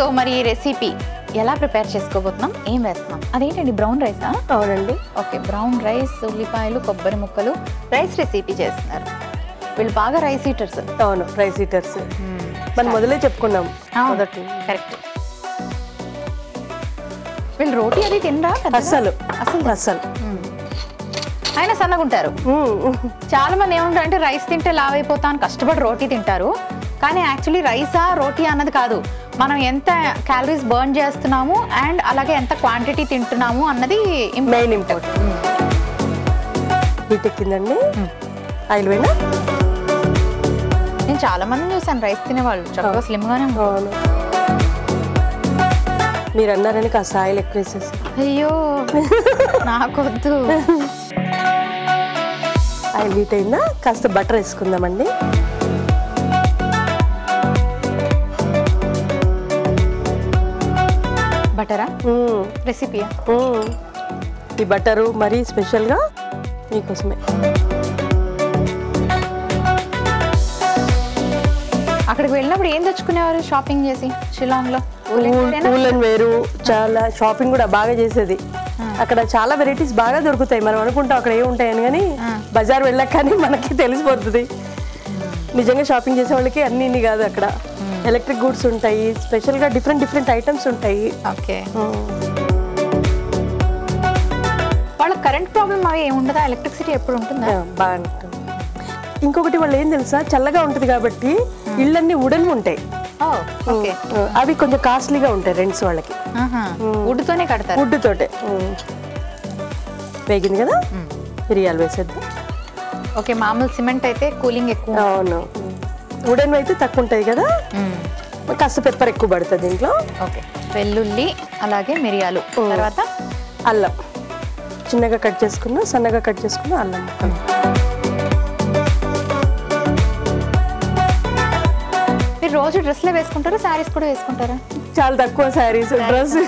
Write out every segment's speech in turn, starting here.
So మరి ఈ recipe ఎలా ప్రిపేర్ చేసుకోబోతున్నాం? ఏం వేస్తున్నాం? అదేంటండి బ్రౌన్ రైసా అవునండి. ఓకే బ్రౌన్ రైస్ ఉల్లిపాయలు కొబ్బరి ముక్కలు రైస్ రెసిపీ చేస్తున్నారు. వీళ్ళు బాగా రైస్ ఈటర్స్ అవును రైస్ ఈటర్స్ మనం మొదలే చెప్పుకున్నాం మొదటి. కరెక్ట్ వీళ్ళు రోటీ అది తినరా? అస్సలు. అసలు అస్సలు. ఆయన సన్నగుంటారు. మ్మ్. చాలా మంది ఏమంటారు అంటే రైస్ తింటే లావ్ అయిపోతా అని కష్టపడి రోటీ తింటారు. కానీ యాక్చువల్లీ రైసా రోటీ అన్నది కాదు. మనం ఎంత క్యాలరీస్ బర్న్ చేస్తున్నాము అండ్ అలాగే ఎంత క్వాంటిటీ తింటున్నాము అన్నది. మెయిన్ ఇంపార్టెంట్ హీట్ ఎక్కిందండి ఆయిల్ పోయినా నేను చాలా మందిని చూసాను రైస్ తినేవాళ్ళు. చక్కగా స్లిమ్ గానే ఉంటారు. అవును. మీరు అన్నారని కాస్త ఆయిల్ ఎక్కువ వేసేసి. అయ్యో నాకొద్దు. ఆయిల్ హీట్ అయిందా కాస్త బటర్ వేసుకుందామండి. బటరా. రెసిపీయా. ఈ బటరు మరీ స్పెషల్గా మీకోసమే. అక్కడికి వెళ్ళినప్పుడు ఏం తెచ్చుకునేవారు షాపింగ్ చేసి షిలాంగ్లో పూలను వేరు చాలా షాపింగ్ కూడా బాగా చేసేది. అక్కడ చాలా వెరైటీస్ బాగా దొరుకుతాయి. మనం అనుకుంటాం అక్కడ ఏ ఉంటాయని కానీ బజార్ వెళ్ళాక కానీ మనకి తెలిసిపోతుంది. నిజంగా షాపింగ్ చేసే వాళ్ళకి అన్ని ఇన్ని కాదు అక్కడ. ఎలక్ట్రిక్ గూడ్స్ ఉంటాయి స్పెషల్గా డిఫరెంట్ డిఫరెంట్ ఐటమ్స్ ఉంటాయి. Okay hmm. వాళ్ళ కరెంట్ ప్రాబ్లం అవి ఏముండదా ఎలక్ట్రిసిటీ ఎప్పుడు ఉంటుందా? బాగా ఉంటుంది. ఇంకొకటి వాళ్ళు ఏం తెలుసా? చల్లగా ఉంటుంది కాబట్టి ఇళ్ళన్నీ ఉడన్ ఉంటాయి. ఆ, అవి కొంచెం కాస్ట్లీగా ఉంటాయి రెంట్స్ వాళ్ళకి. వుడ్తోనే కడతారు. వుడ్ తోటే. వేగింది కదా? మిరియాలు వేసేద్దాం. ఓకే మామూలు సిమెంట్ అయితే కూలింగ్ ఎక్కువ. అవును. ఉడన్ అయితే తక్కువ ఉంటాయి కదా కాస్త పెప్పర్ ఎక్కువ పడుతుంది దీంట్లో. ఓకే వెల్లుల్లి అలాగే మిరియాలు. తర్వాత? అల్లం. చిన్నగా కట్ చేసుకున్న సన్నగా కట్ చేసుకున్న అల్లం ముక్కలు. మీరు రోజు డ్రెస్లే వేసుకుంటారా శారీస్ కూడా వేసుకుంటారా? చాలా తక్కువ శారీస్ డ్రెస్.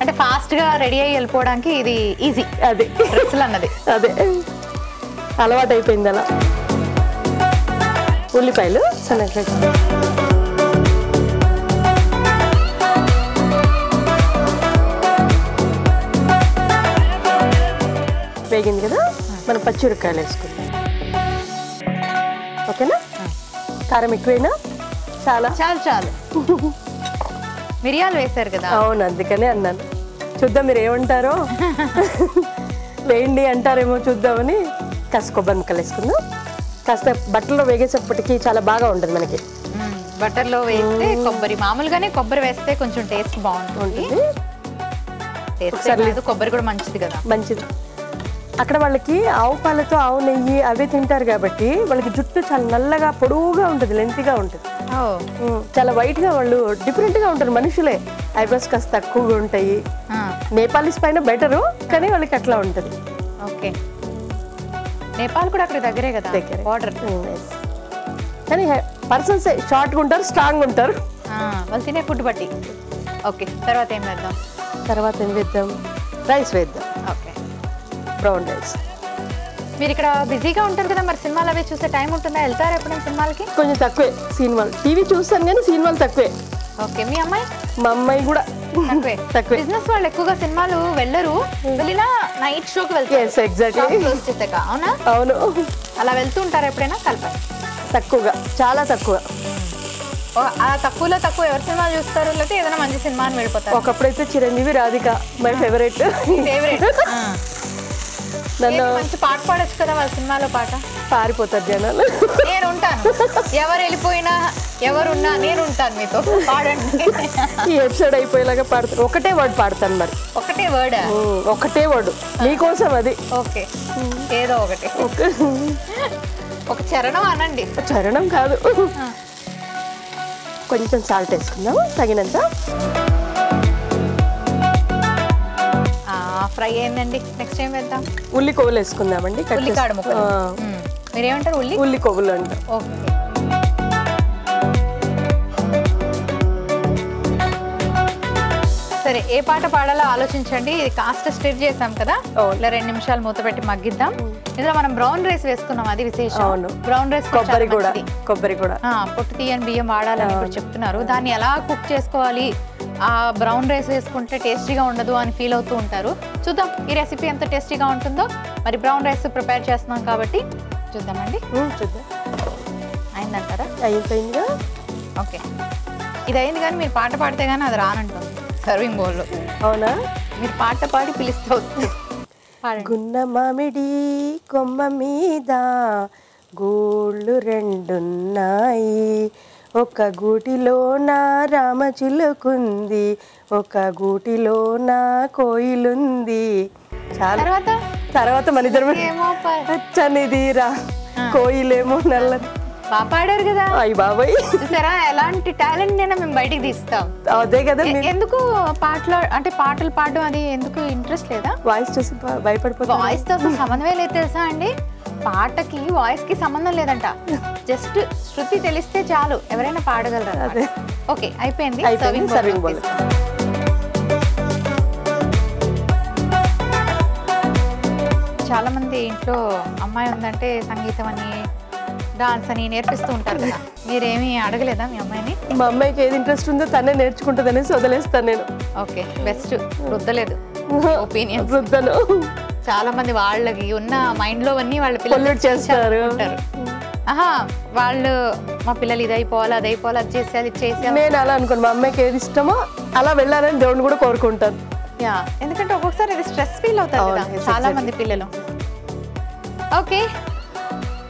అంటే ఫాస్ట్గా రెడీ అయ్యి వెళ్ళిపోవడానికి ఇది ఈజీ. అదే. డ్రెస్సులు అన్నది అదే. అలవాటు అయిపోయింది అలా ఉల్లిపాయలు సన్నగా వేగింది కదా? మనం పచ్చిమిరపకాయలు వేసుకుందాం. ఓకేనా? కారం ఎక్కువైనా? చాలా? చాలు చాలు. మిరియాలు వేశారు కదా? అవును అందుకనే అన్నాను. చూద్దాం మీరు ఏమంటారో. వేయండి అంటారేమో చూద్దామని. కాస్త కొబ్బరి ముక్కలు వేసుకుందాం కాస్త బట్టలో వేగేసేపటికి చాలా బాగా ఉంటుంది మనకి. బటర్లో వేస్తే కొబ్బరి మామూలుగానే కొబ్బరి వేస్తే కొంచెం టేస్ట్ బాగుంటుంది. కొబ్బరి కూడా మంచిది కదా. మంచిది. అక్కడ వాళ్ళకి ఆవు పాలతో ఆవు నెయ్యి అవే తింటారు కాబట్టి వాళ్ళకి జుట్టు చాలా నల్లగా పొడవుగా ఉంటుంది లెంతిగా ఉంటుంది. చాలా వైట్గా వాళ్ళు డిఫరెంట్గా ఉంటారు మనుషులే. ఐబ్రోస్ కాస్త తక్కువగా ఉంటాయి. నేపాలీస్ పైన బెటరు కానీ వాళ్ళకి అట్లా ఉంటుంది. ఓకే. నేపాల్ కూడా అక్కడ దగ్గరే కదా దగ్గరే. Border um, yes. కానీ పర్సన్స్ షార్ట్గా ఉంటారు స్ట్రాంగ్ ఉంటారు వాళ్ళు తినే ఫుడ్ బట్టి. ఓకే తర్వాత ఏం వేద్దాం తర్వాత ఏం వేద్దాం రైస్ వేద్దాం. ఓకే బ్రౌన్ రైస్ మీరు ఇక్కడ బిజీగా ఉంటారు కదా మరి సినిమాలు అవి చూసే టైం ఉంటుందా? వెళ్తారా ఎప్పుడైనా సినిమాలకి? కొంచెం తక్కువే. సినిమాలు. టీవీ చూస్తాను కానీ సినిమాలు తక్కువే. ఓకే మీ అమ్మాయి? మా అమ్మాయి కూడా. తక్కువే. తక్కువే. బిజినెస్ వాళ్ళు ఎక్కువగా సినిమాలు వెళ్ళరు. వెళ్ళినా నైట్ షోకి వెళ్తారు. ఎగ్జాక్ట్లీ అవునా? అవును. అలా వెళ్తూ ఉంటారు ఎప్పుడైనా? కలపాలి తక్కువగా. చాలా తక్కువ. తక్కువలో తక్కువ ఎవరి సినిమాలు చూస్తారు? లేకపోతే ఏదైనా మంచి సినిమా అని వెళ్ళిపోతారు? ఒకప్పుడైతే Chiranjeevi Radhika my favourite favourite నన్ను మంచి పాట పాడొచ్చు కదా వాళ్ళ సినిమాలో పాట? పారిపోతారు జనాలు. నేను ఉంటాను ఎవరు వెళ్ళిపోయినా ఎవరున్నా నేను ఉంటాను మీతో. పాడండి. ఈ ఎపిసోడ్ అయిపోయేలాగా పాడతాను ఒకటే వర్డ్ పాడతాను మరి. ఒకటే వర్డ్? ఒకటే వర్డ్. మీకోసం అది. ఓకే. ఏదో ఒకటి. ఒక ఒక చరణం అనండి. చరణం కాదు. కొంచెం సాల్ట్ వేసుకుందాము? తగినంత? ఫ్రై అయిందండి. నెక్స్ట్ ఏం వేద్దాం? ఉల్లి కొవ్వులు వేసుకుందామండి. ఉల్లికాడ ముక్కలు. మ్మ్. మీరేమంటారు ఉల్లి? ఉల్లి కొవ్వులు అంట ఓకే. సరే ఏ పాట పాడాలో ఆలోచించండి. ఇది కాస్త స్టిర్ చేసాం కదా. ఇలా రెండు నిమిషాలు మూత పెట్టి మగ్గిద్దాం. ఇందులో మనం బ్రౌన్ రైస్ వేసుకున్నాం అది విశేషం. బ్రౌన్ రైస్ కొబ్బరి కూడా. కొబ్బరి కూడా. పొట్టు తీయని బియ్యం వాడాలని ఇప్పుడు చెప్తున్నారు. దాన్ని ఎలా కుక్ చేసుకోవాలి? ఆ బ్రౌన్ రైస్ వేసుకుంటే టేస్టీగా ఉండదు అని ఫీల్ అవుతూ ఉంటారు. చూద్దాం ఈ రెసిపీ ఎంత టేస్టీగా ఉంటుందో. మరి బ్రౌన్ రైస్ ప్రిపేర్ చేస్తున్నాం కాబట్టి చూద్దామండి. చూద్దాం. అయిందంటారా? అయిపోయిందిగా ఓకే. ఇది అయింది కానీ మీరు పాట పాడితే కానీ అది రానంటుంది సర్వింగ్ బౌల్లో. అవునా? మీరు పాట పాడి పిలిస్తే గున్న మామిడి కొమ్మ మీద గూళ్ళు రెండున్నాయి. ఒక గూటిలో నా రామచిలుకుంది ఒక గూటిలో నా కోయిలుంది. చాలా తర్వాత? తర్వాత మన ఇద్దరు కోయిలేమో నల్ల బాగా పాడారు కదా. అయ్యి బాబాయ్. చూసారా? ఎలాంటి టాలెంట్ అయినా మేము బయటికి తీస్తాం. అదే కదా ఎందుకు పాటలు అంటే పాటలు పాడడం అది ఎందుకు ఇంట్రెస్ట్ లేదా? వాయిస్ చూసి భ- భయపడిపోతా వాయిస్తో సంబంధమే లేదు తెలుసా అండి? పాటకి వాయిస్కి సంబంధం లేదంట. జస్ట్ శృతి తెలిస్తే చాలు. ఎవరైనా పాడగలరు అదే. ఓకే అయిపోయింది. bowl bowl. తీసుకోండి. చాలా మంది ఇంట్లో అమ్మాయి ఉందంటే సంగీతం అని డాన్స్ అని నేర్పిస్తూ ఉంటారు కదా. మీరేమీ అడగలేదా మీ అమ్మాయిని? మా అమ్మాయికి ఏది ఇంట్రెస్ట్ ఉందో తనే నేర్చుకుంటుంది అనేసి వదిలేస్తాను నేను. ఓకే బెస్ట్ రుద్దలేదు ఒపీనియన్ వృద్ధను. చాలా మంది వాళ్ళకి ఉన్న మైండ్లో అన్ని వాళ్ళ పిల్లలు చేస్తారు. ఉంటారు ఆహా వాళ్ళు మా పిల్లలు ఇది అయిపోవాలి అది అయిపోవాలి అది చేసేయాలి ఇది చేసేయాలి. నేను అలా అనుకోను. మా అమ్మాయికి ఏది ఇష్టమో అలా వెళ్ళాలని దేవుడిని కూడా కోరుకుంటాను. యా ఎందుకంటే ఒక్కొక్కసారి ఇది స్ట్రెస్ ఫీల్ అవుతారు కదా. చాలా. మంది పిల్లలు. ఓకే.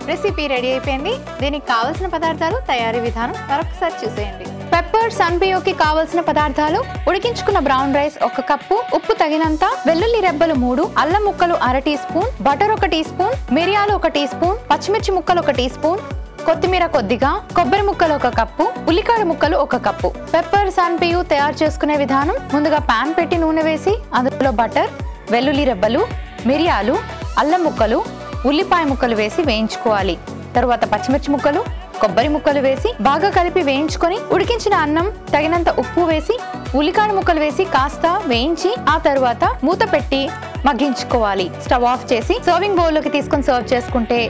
రెసిపీ రెడీ అయిపోయింది. దీనికి కావలసిన పదార్థాలు తయారీ విధానం మరొకసారి చూసేయండి. పెప్పర్ సన్పియోకి కావలసిన పదార్థాలు ఉడికించుకున్న బ్రౌన్ రైస్ ఒక కప్పు ఉప్పు తగినంత వెల్లుల్లి రెబ్బలు మూడు అల్లం ముక్కలు అర టీ స్పూన్ బటర్ ఒక టీ స్పూన్ మిరియాలు ఒక టీ స్పూన్ పచ్చిమిర్చి ముక్కలు ఒక టీ స్పూన్ కొత్తిమీర కొద్దిగా కొబ్బరి ముక్కలు ఒక కప్పు ఉల్లికాయ ముక్కలు ఒక కప్పు. పెప్పర్ సన్ సన్పియు తయారు చేసుకునే విధానం ముందుగా పాన్ పెట్టి నూనె వేసి అందులో బటర్ వెల్లుల్లి రెబ్బలు మిరియాలు అల్లం ముక్కలు ఉల్లిపాయ ముక్కలు వేసి వేయించుకోవాలి. తరువాత పచ్చిమిర్చి ముక్కలు కొబ్బరి ముక్కలు వేసి బాగా కలిపి వేయించుకొని ఉడికించిన అన్నం తగినంత ఉప్పు వేసి ఉల్లికాయ ముక్కలు వేసి కాస్త వేయించి ఆ తరువాత మూత పెట్టి మగ్గించుకోవాలి. స్టవ్ ఆఫ్ చేసి సర్వింగ్ బౌల్లోకి తీసుకొని సర్వ్ చేసుకుంటే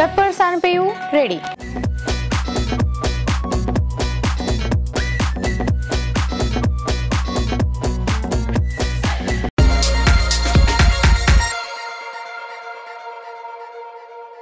పెప్పర్ సాన్పేయు రెడీ.